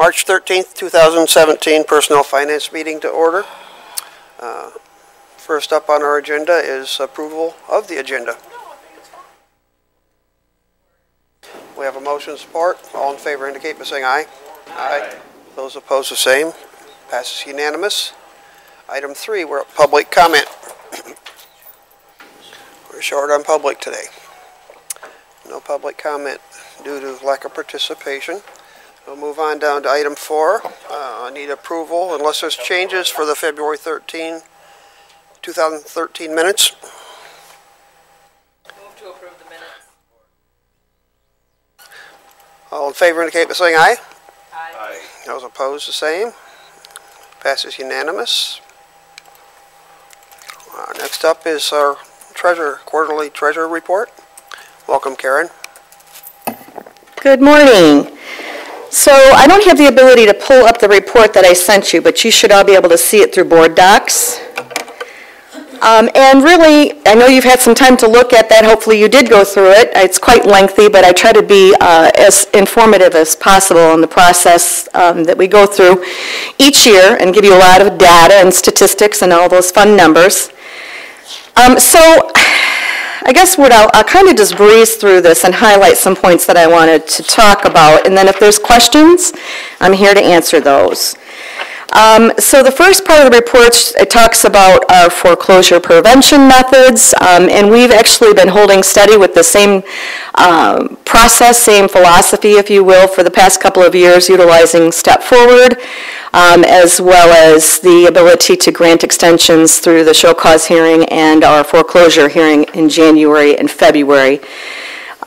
March 13th, 2017 Personnel Finance Meeting to order. Uh, First up on our agenda is approval of the agenda. We have a motion support. All in favor indicate by saying aye. Aye. Those opposed, the same. Passes unanimous. Item three, we're at public comment. We're short on public today. No public comment due to lack of participation. We'll move on down to item four. Uh, I need approval unless there's changes for the February 13, 2013 minutes. Move to approve the minutes. All in favor indicate by saying aye. Aye. Those opposed, the same. Passes unanimous. Uh, Next up is our treasurer, quarterly treasurer report. Welcome, Karen. Good morning. So I don't have the ability to pull up the report that I sent you, but you should all be able to see it through Board Docs. Um, And really, I know you've had some time to look at that, hopefully you did go through it. It's quite lengthy, but I try to be uh, as informative as possible in the process um, that we go through each year and give you a lot of data and statistics and all those fun numbers. Um, So I guess what I'll, I'll kind of just breeze through this and highlight some points that I wanted to talk about, and then if there's questions, I'm here to answer those. Um, So the first part of the report, talks about our foreclosure prevention methods, um, and we've actually been holding steady with the same um, process, same philosophy, if you will, for the past couple of years, utilizing Step Forward, um, as well as the ability to grant extensions through the show cause hearing and our foreclosure hearing in January and February.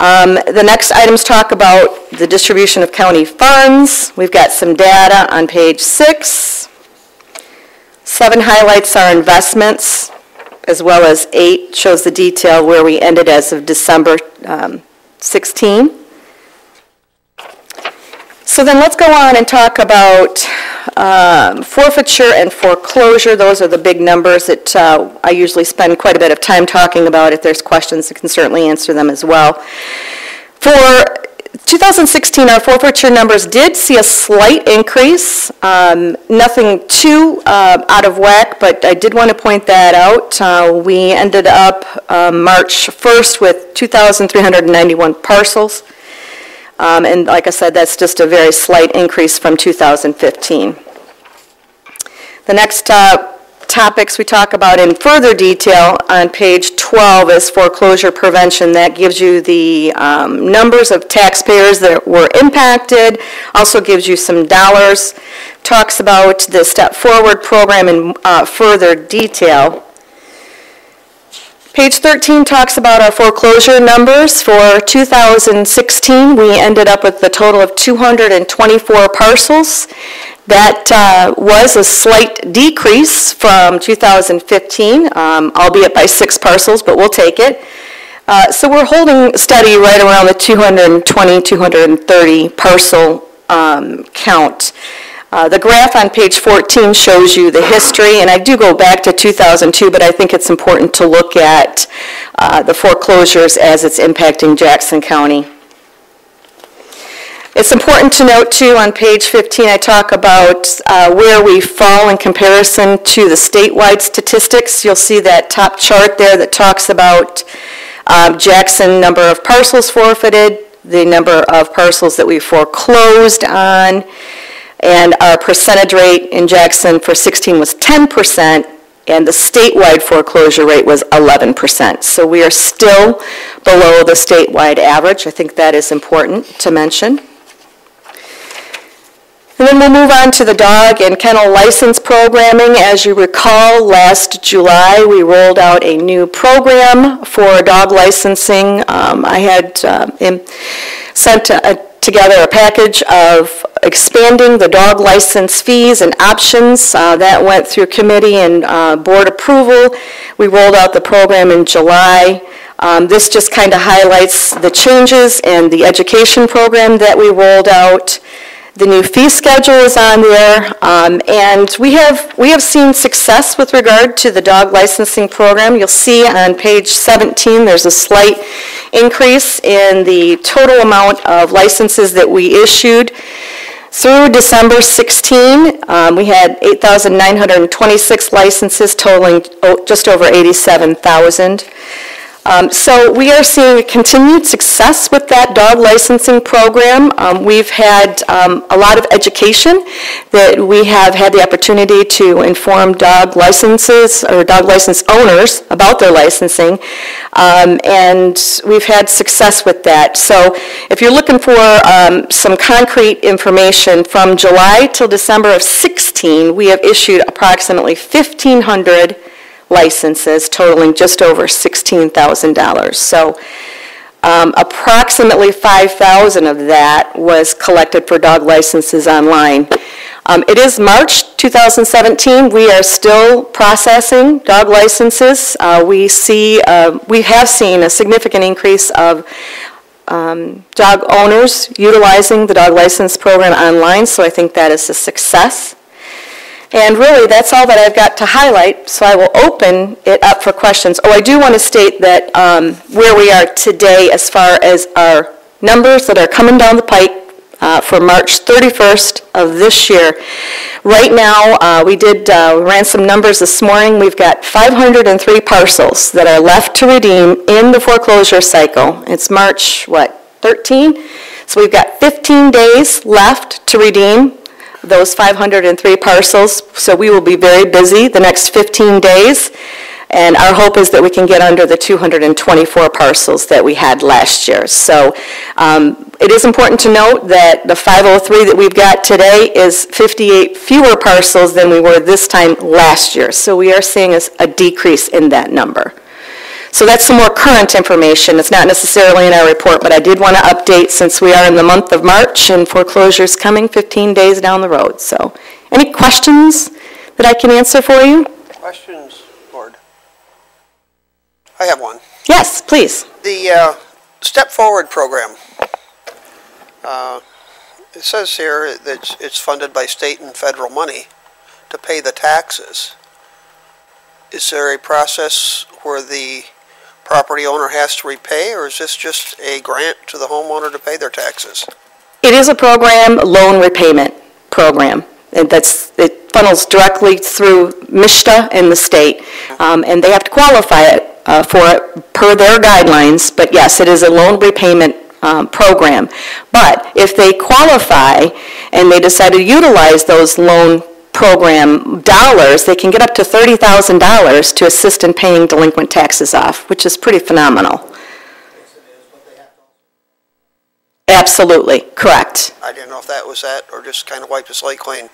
Um, The next items talk about the distribution of county funds. We've got some data on page six. Seven highlights our investments, as well as eight shows the detail where we ended as of December um, 16. So then let's go on and talk about um, forfeiture and foreclosure. Those are the big numbers that uh, I usually spend quite a bit of time talking about. If there's questions, I can certainly answer them as well. For 2016, our forfeiture numbers did see a slight increase, um, nothing too uh, out of whack, but I did want to point that out. Uh, We ended up um, March 1st with 2,391 parcels. Um, And like I said, that's just a very slight increase from 2015. The next uh, topics we talk about in further detail on page 12 is foreclosure prevention. That gives you the um, numbers of taxpayers that were impacted, also gives you some dollars, talks about the Step Forward program in uh, further detail. Page 13 talks about our foreclosure numbers. For 2016, we ended up with a total of 224 parcels. That uh, was a slight decrease from 2015, um, albeit by six parcels, but we'll take it. Uh, So we're holding steady right around the 220, 230 parcel um, count. Uh, The graph on page 14 shows you the history, and I do go back to 2002, but I think it's important to look at uh, the foreclosures as it's impacting Jackson County. It's important to note, too, on page 15, I talk about uh, where we fall in comparison to the statewide statistics. You'll see that top chart there that talks about um, Jackson number of parcels forfeited, the number of parcels that we foreclosed on, and our percentage rate in Jackson for 16 was 10%, and the statewide foreclosure rate was 11%. So we are still below the statewide average. I think that is important to mention. And then we'll move on to the dog and kennel license programming. As you recall, last July, we rolled out a new program for dog licensing. Um, I had uh, sent a- together a package of expanding the dog license fees and options. Uh, That went through committee and uh, board approval. We rolled out the program in July. Um, This just kind of highlights the changes and the education program that we rolled out. The new fee schedule is on there, um, and we have, we have seen success with regard to the dog licensing program. You'll see on page 17, there's a slight increase in the total amount of licenses that we issued. Through December 16, um, we had 8,926 licenses totaling oh, just over 87,000. Um, So we are seeing a continued success with that dog licensing program. Um, We've had um, a lot of education that we have had the opportunity to inform dog licenses or dog license owners about their licensing, Um, and we've had success with that. So if you're looking for um, some concrete information, from July till December of 16, we have issued approximately 1,500 licenses totaling just over $16,000. So um, approximately 5,000 of that was collected for dog licenses online. Um, It is March 2017, we are still processing dog licenses. Uh, We see, uh, we have seen a significant increase of um, dog owners utilizing the dog license program online, so I think that is a success. And really, that's all that I've got to highlight, so I will open it up for questions. Oh, I do want to state that um, where we are today as far as our numbers that are coming down the pike uh, for March 31st of this year. Right now, uh, we did, uh, we ran some numbers this morning. We've got 503 parcels that are left to redeem in the foreclosure cycle. It's March, what, 13? So we've got 15 days left to redeem those 503 parcels, so we will be very busy the next 15 days, and our hope is that we can get under the 224 parcels that we had last year. So um, it is important to note that the 503 that we've got today is 58 fewer parcels than we were this time last year, so we are seeing a a decrease in that number. So that's some more current information. It's not necessarily in our report, but I did want to update since we are in the month of March and foreclosure's coming 15 days down the road. So any questions that I can answer for you? Questions, board? I have one. Yes, please. The uh, Step Forward program, uh, it says here that it's- it's funded by state and federal money to pay the taxes. Is there a process where the property owner has to repay, or is this just a grant to the homeowner to pay their taxes? It is a program, loan repayment program. And that's, it funnels directly through MSHDA and the state, um, and they have to qualify it uh, for it per their guidelines. But yes, it is a loan repayment um, program. But if they qualify and they decide to utilize those loan program dollars, they can get up to $30,000 to assist in paying delinquent taxes off, which is pretty phenomenal. Absolutely, correct. I didn't know if that was that, or just kind of wipe the slate clean.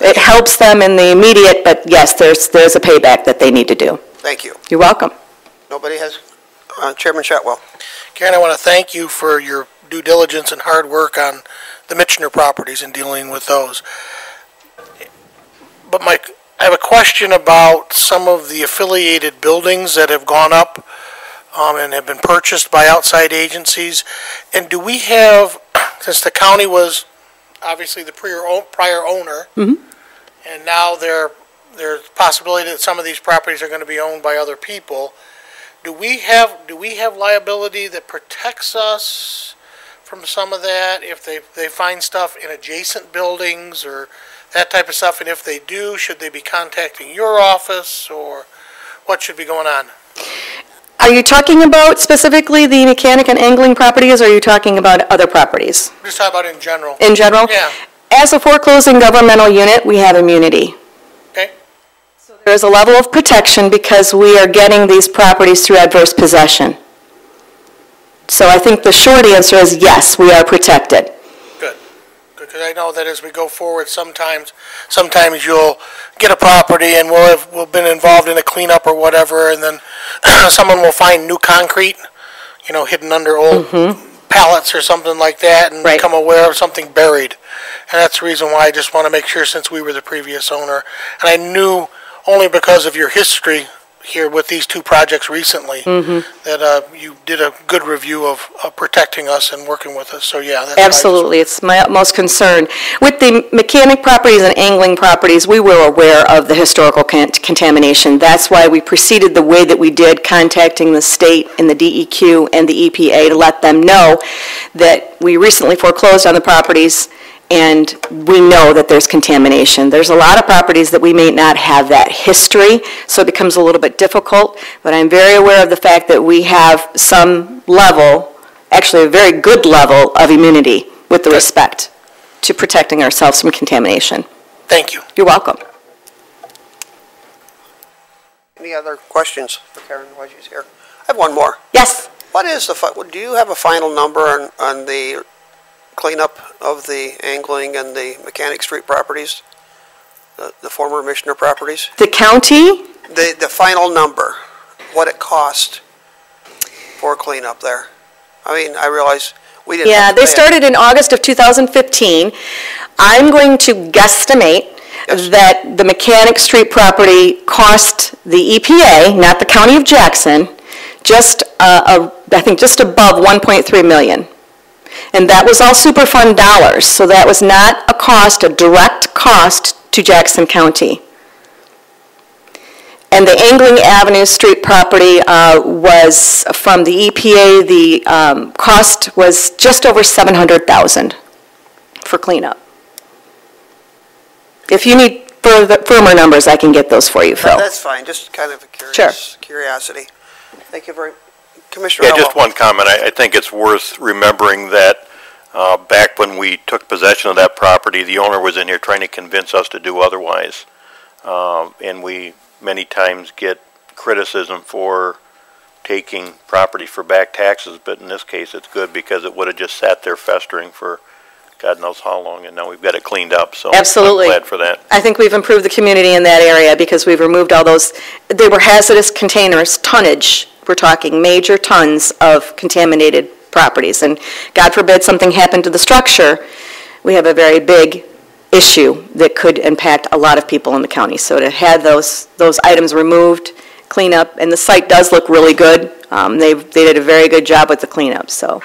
It helps them in the immediate, but yes, there's, there's a payback that they need to do. Thank you. You're welcome. Nobody has, uh, Chairman Shotwell. Karen, I want to thank you for your due diligence and hard work on the Mitchner properties and dealing with those. But Mike, I have a question about some of the affiliated buildings that have gone up um, and have been purchased by outside agencies. And do we have, since the county was obviously the prior, prior owner, and now there, there's possibility that some of these properties are going to be owned by other people, do we have, do we have liability that protects us from some of that if they, they find stuff in adjacent buildings or that type of stuff? And if they do, should they be contacting your office or what should be going on? Are you talking about specifically the mechanic and angling properties, or are you talking about other properties I'm just talking about in general. in general? Yeah, As a foreclosing governmental unit, we have immunity. okay, So There is a level of protection because we are getting these properties through adverse possession. So I think the short answer is yes, we are protected. Because I know that as we go forward, sometimes, sometimes you'll get a property and we'll have, we've been involved in a cleanup or whatever, and then someone will find new concrete, you know, hidden under old mm-hmm. pallets or something like that, and Right. become aware of something buried. And that's the reason why I just want to make sure, since we were the previous owner, and I knew, only because of your history here with these two projects recently, that uh, you did a good review of of protecting us and working with us, so yeah. that's why just- Absolutely, it's my utmost concern. With the mechanic properties and angling properties, we were aware of the historical con- contamination. That's why we proceeded the way that we did, contacting the state and the DEQ and the EPA to let them know that we recently foreclosed on the properties and we know that there's contamination. There's a lot of properties that we may not have that history, so it becomes a little bit difficult, but I'm very aware of the fact that we have some level, actually a very good level of immunity with the respect to protecting ourselves from contamination. Thank you. You're welcome. Any other questions for Karen while she's here? I have one more. Yes? What is the, do you have a final number on, on the cleanup of the angling and the Mechanic Street properties? The, the former Missioner properties? The county, The, the final number, what it cost for cleanup there? I mean, I realize we didn't. yeah, they pay it. started in August of 2015. I'm going to guesstimate Yes. that the Mechanic Street property cost the EPA, not the county of Jackson, just, uh, a- I think just above 1.3 million. And that was all Superfund dollars, so that was not a cost, a direct cost to Jackson County. And the Angling Avenue Street property uh, was, from the EPA, the um, cost was just over 700,000 for cleanup. If you need further- firmer numbers, I can get those for you, Phil. That's fine, just kind of a curious, curiosity. Thank you very, Commissioner Yeah, just one comment. I, I think it's worth remembering that, uh, back when we took possession of that property, the owner was in here trying to convince us to do otherwise. Um, and we many times get criticism for taking property for back taxes, but in this case, it's good because it would have just sat there festering for God knows how long, and now we've got it cleaned up, so. Absolutely. I'm glad for that. I think we've improved the community in that area because we've removed all those, they were hazardous containers, tonnage, we're talking major tons of contaminated properties. And God forbid something happened to the structure, we have a very big issue that could impact a lot of people in the county. So to have those, those items removed, clean up, and the site does look really good. Um, They, they did a very good job with the cleanup, so,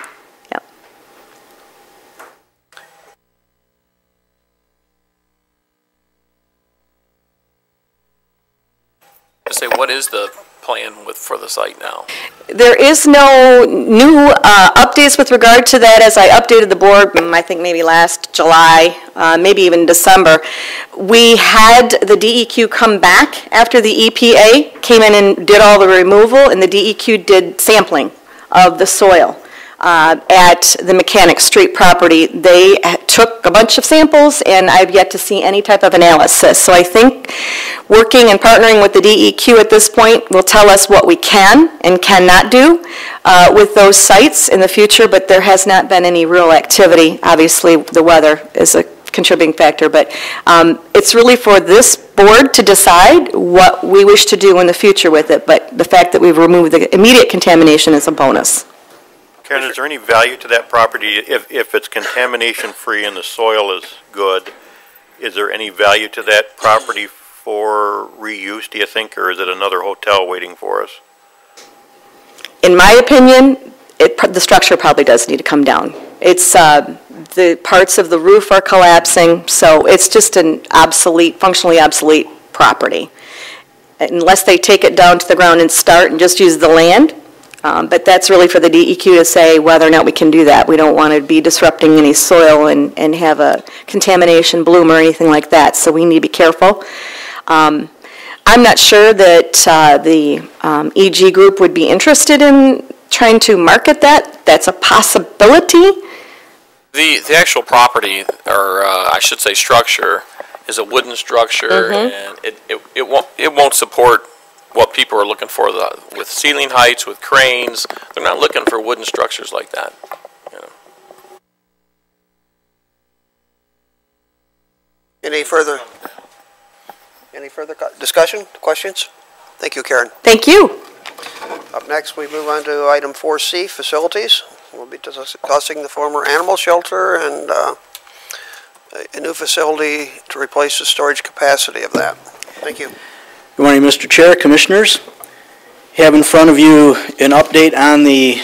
say, what is the plan with, for the site now? There is no new uh, updates with regard to that, as I updated the board, mm, I think maybe last July, uh, maybe even December. We had the DEQ come back after the EPA came in and did all the removal, and the DEQ did sampling of the soil uh, at the Mechanic Street property. They took a bunch of samples, and I've yet to see any type of analysis. So I think working and partnering with the DEQ at this point will tell us what we can and cannot do uh, with those sites in the future, but there has not been any real activity. Obviously, the weather is a contributing factor, but um, it's really for this board to decide what we wish to do in the future with it, but the fact that we've removed the immediate contamination is a bonus. Karen, is there any value to that property if, if it's contamination-free and the soil is good? Is there any value to that property for reuse, do you think, or is it another hotel waiting for us? In my opinion, it, the structure probably does need to come down. It's, uh, the parts of the roof are collapsing, so it's just an obsolete, functionally obsolete property. Unless they take it down to the ground and start and just use the land, um, but that's really for the DEQ to say whether or not we can do that. We don't want to be disrupting any soil and, and have a contamination bloom or anything like that, so we need to be careful. Um, I'm not sure that uh, the um, EG Group would be interested in trying to market that. That's a possibility. The, the actual property, or uh, I should say structure, is a wooden structure, and it, it, it won't, it won't support what people are looking for, the, with ceiling heights, with cranes. They're not looking for wooden structures like that. Any further, any further discussion, questions? Thank you, Karen. Thank you. Up next, we move on to item 4C, facilities. We'll be discussing the former animal shelter and uh, a- a new facility to replace the storage capacity of that. Thank you. Good morning, Mr. Chair, Commissioners. You Have in front of you an update on the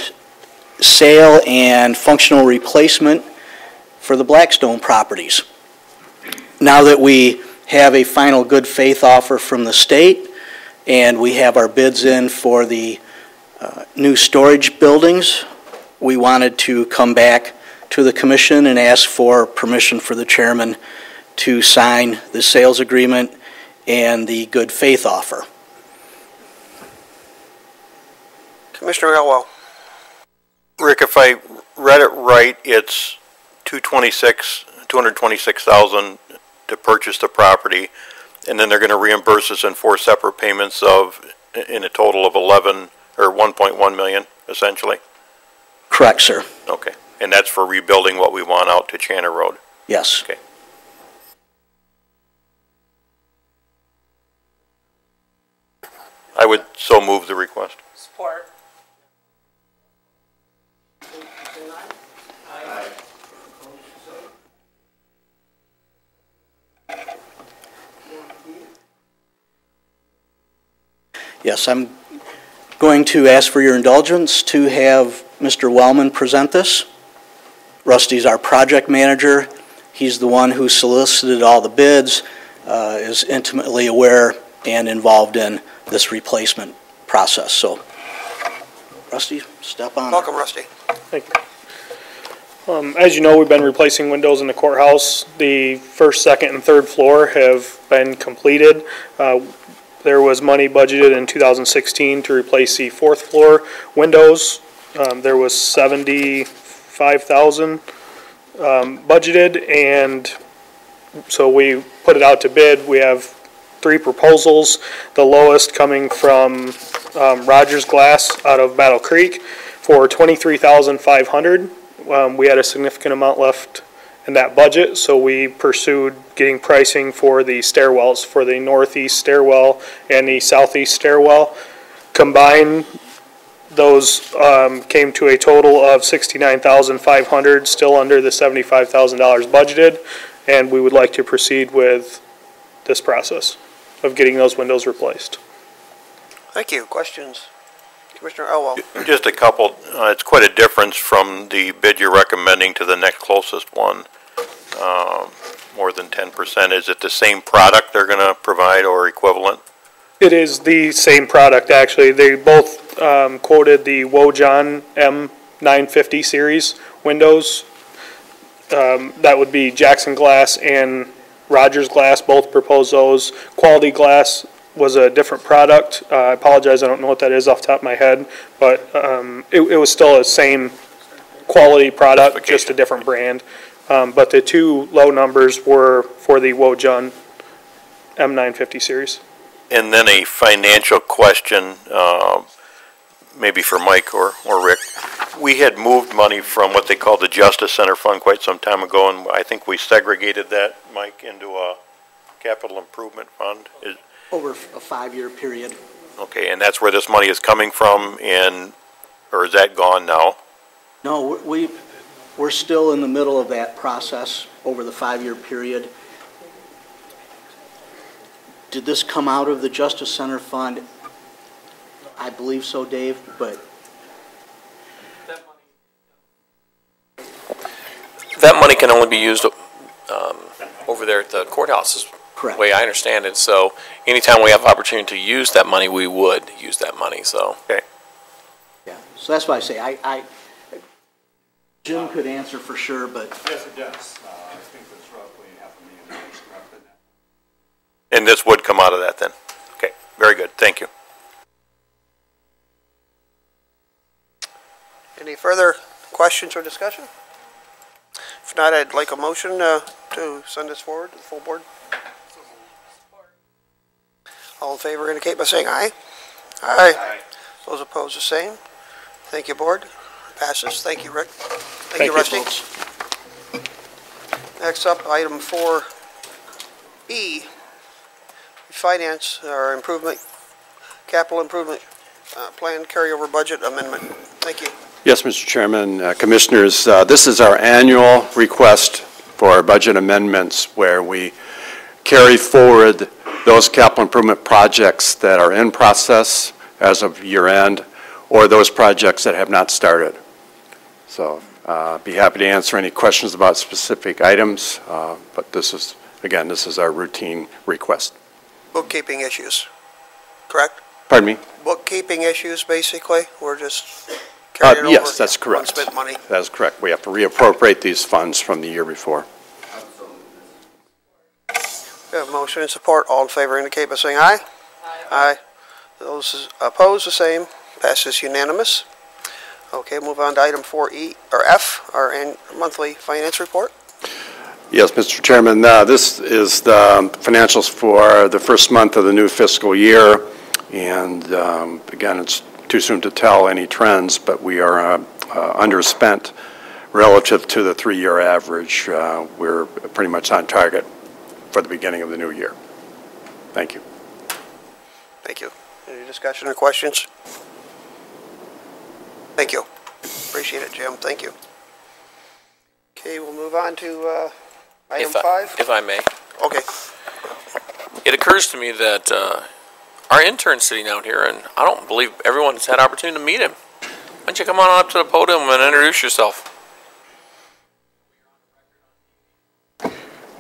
sale and functional replacement for the Blackstone properties. Now that we have a final good faith offer from the state, and we have our bids in for the uh, new storage buildings, we wanted to come back to the commission and ask for permission for the chairman to sign the sales agreement and the good faith offer. Commissioner Elwell. Rick, if I read it right, it's two twenty-six, two hundred twenty-six thousand to purchase the property, and then they're gonna reimburse us in four separate payments of, in a total of eleven, or one point one million, essentially? Correct, sir. Okay, and that's for rebuilding what we want out to Channer Road? Yes. Okay. I would so move the request. Support. Yes, I'm going to ask for your indulgence to have Mr. Wellman present this. Rusty's our project manager. He's the one who solicited all the bids, uh, is intimately aware and involved in this replacement process. So, Rusty, step on. Welcome, Rusty. Thank you. Um, as you know, we've been replacing windows in the courthouse. The first, second, and third floor have been completed. Uh, there was money budgeted in two thousand sixteen to replace the fourth floor windows. Um, there was seventy-five thousand, um, budgeted, and so we put it out to bid. We have three proposals, the lowest coming from, um, Rogers Glass out of Battle Creek for twenty-three thousand five hundred um, we had a significant amount left in that budget, so we pursued getting pricing for the stairwells, for the northeast stairwell and the southeast stairwell. Combined, those, um, came to a total of sixty-nine thousand five hundred, still under the seventy-five thousand dollars budgeted. And we would like to proceed with this process of getting those windows replaced. Thank you. Questions? Commissioner Elwell. Just a couple, uh, it's quite a difference from the bid you're recommending to the next closest one. Um, more than ten percent. Is it the same product they're gonna provide or equivalent? It is the same product, actually. They both um, quoted the Wojan M950 series windows. Um, That would be Jackson Glass and Rogers Glass, both proposed those. Quality Glass was a different product. Uh, I apologize, I don't know what that is off the top of my head, but um, it it was still the same quality product, just a different brand. Um, But the two low numbers were for the Wojan M950 series. And then a financial question, um, maybe for Mike or, or Rick. We had moved money from what they called the Justice Center Fund quite some time ago, and I think we segregated that, Mike, into a capital improvement fund. Is, Over a five-year period. okay, and that's where this money is coming from, and, or is that gone now? No, we, we're still in the middle of that process over the five-year period. Did this come out of the Justice Center Fund? I believe so, Dave, but That money can only be used, um, over there at the courthouse, is the way I understand it. So anytime we have opportunity to use that money, we would use that money, so. Yeah, so that's why I say, I, I, Jim could answer for sure, but Yes, it does. Uh, I think it's roughly half a million dollars left in that. And this would come out of that then? Okay, very good, thank you. Any further questions or discussion? If not, I'd like a motion uh, to send this forward to the full board. All in favor indicate by saying aye. Aye. Those opposed, the same. Thank you, board. Passes. Thank you, Rick. Thank you, Rusty. Next up, item four E, finance or improvement, capital improvement uh, plan carryover budget amendment. Thank you. Yes, Mr. Chairman, uh, Commissioners, uh, this is our annual request for our budget amendments where we carry forward those capital improvement projects that are in process as of year end or those projects that have not started. So uh, be happy to answer any questions about specific items, uh, but this is, again, this is our routine request. Bookkeeping issues, correct? Pardon me? Bookkeeping issues, basically. We're just carrying it over? Yes, that's correct. Unspent money. That is correct. We have to reappropriate these funds from the year before. We have motion and support. All in favor indicate by saying aye. Aye. Those opposed, the same. Passes unanimous. Okay, move on to item 4E, or F, our an- monthly finance report. Yes, Mr. Chairman, uh, this is the financials for the first month of the new fiscal year. And um, again, it's too soon to tell any trends, but we are uh, uh, underspent relative to the three-year average. Uh, We're pretty much on target for the beginning of the new year. Thank you. Thank you. Any discussion or questions? Thank you. Appreciate it, Jim. Thank you. Okay, we'll move on to uh, item If I- five. If I may. Okay, It occurs to me that uh, our intern's sitting out here, and I don't believe everyone's had opportunity to meet him. Why don't you come on up to the podium and introduce yourself?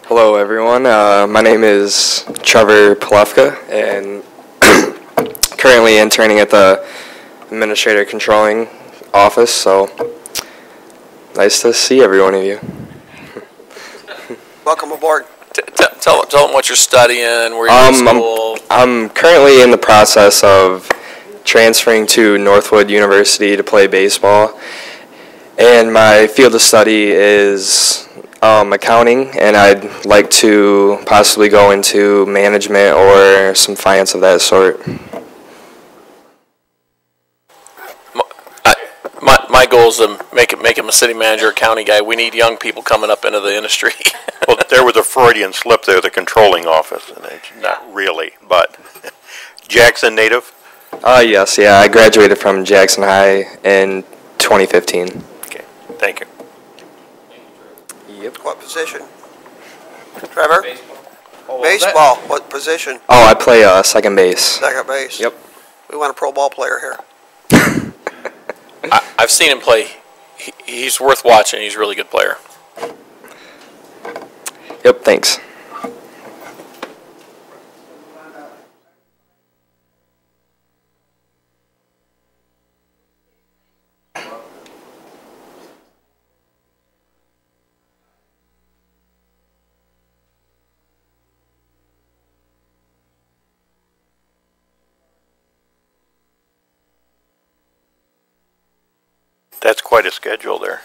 Hello, everyone. Uh, my name is Trevor Palefka, and currently interning at the Administrator Controlling Office. So nice to see every one of you. welcome aboard. Tell, tell them what you're studying, where you're Um, in I'm- school. I'm currently in the process of transferring to Northwood University to play baseball, and my field of study is um, accounting, and I'd like to possibly go into management or some finance of that sort. I, my, my goal is to make it, make him a city manager, a county guy. We need young people coming up into the industry. Well, there was a Freudian slip there, the controlling office, and it's not really, but Jackson native? Uh, yes, yeah, I graduated from Jackson High in 2015. Okay, thank you. Yep. What position? Trevor? Baseball, what position? Oh, I play uh, second base. Second base? Yep. We want a pro ball player here. I, I've seen him play. He, he's worth watching. He's a really good player. Yep, thanks. That's quite a schedule there.